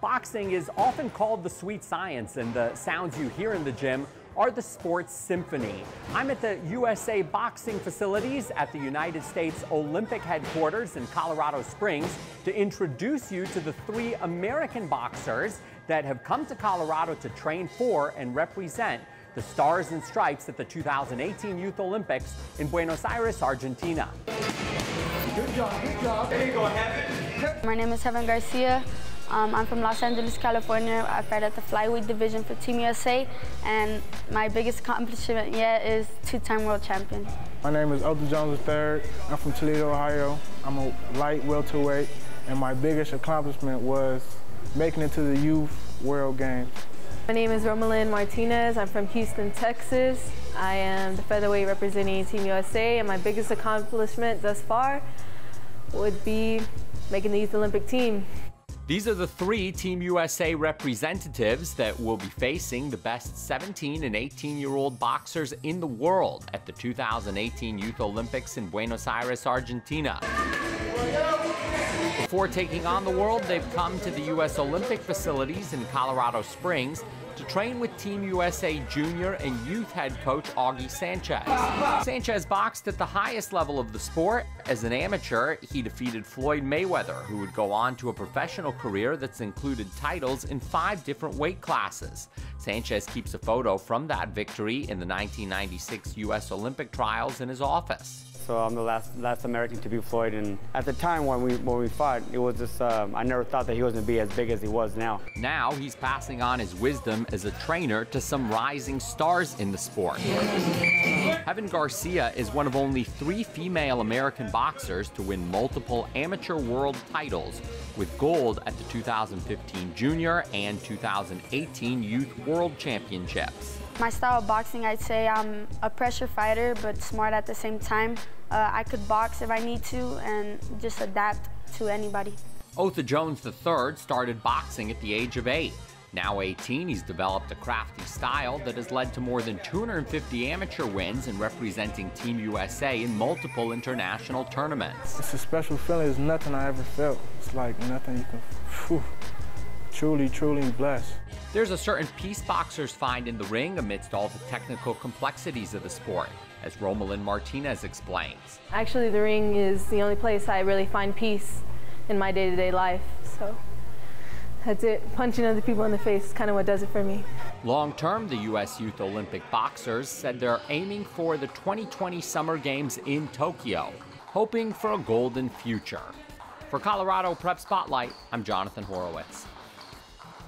Boxing is often called the sweet science, and the sounds you hear in the gym are the sports symphony. I'm at the USA boxing facilities at the United States Olympic headquarters in Colorado Springs to introduce you to the three American boxers that have come to Colorado to train for and represent the Stars and Stripes at the 2018 Youth Olympics in Buenos Aires, Argentina. Good job, good job. There you go, Heaven. My name is Heaven Garcia. Um, I'm from Los Angeles, California. I fight at the flyweight division for Team USA, and my biggest accomplishment yet is two-time world champion. My name is Otha Jones III. I'm from Toledo, Ohio. I'm a light welterweight, and my biggest accomplishment was making it to the Youth World Games. My name is Romalin Martinez. I'm from Houston, Texas. I am the featherweight representing Team USA, and my biggest accomplishment thus far would be making the Youth Olympic team. These are the three Team USA representatives that will be facing the best 17 and 18 year old boxers in the world at the 2018 Youth Olympics in Buenos Aires, Argentina. Before taking on the world, they've come to the U.S. Olympic facilities in Colorado Springs to train with Team USA junior and youth head coach Augie Sanchez. Sanchez boxed at the highest level of the sport. As an amateur, he defeated Floyd Mayweather, who would go on to a professional career that's included titles in five different weight classes. Sanchez keeps a photo from that victory in the 1996 U.S. Olympic trials in his office. So I'm the last last American to beat Floyd, and at the time when we when we fought, it was just um, I never thought that he was gonna be as big as he was now. Now he's passing on his wisdom as a trainer to some rising stars in the sport. Heaven Garcia is one of only three female American boxers to win multiple amateur world titles, with gold at the 2015 Junior and 2018 Youth World Championships. My style of boxing, I'd say I'm a pressure fighter, but smart at the same time. Uh, I could box if I need to and just adapt to anybody. Otha Jones III started boxing at the age of eight. Now 18, he's developed a crafty style that has led to more than 250 amateur wins and representing Team USA in multiple international tournaments. It's a special feeling. It's nothing I ever felt. It's like nothing you can. Whew, truly, truly blessed. There's a certain peace boxers find in the ring amidst all the technical complexities of the sport, as Romalin Martinez explains. Actually, the ring is the only place I really find peace in my day-to-day life, so that's it. Punching other people in the face is kind of what does it for me. Long term, the U.S. Youth Olympic boxers said they're aiming for the 2020 Summer Games in Tokyo, hoping for a golden future. For Colorado Prep Spotlight, I'm Jonathan Horowitz.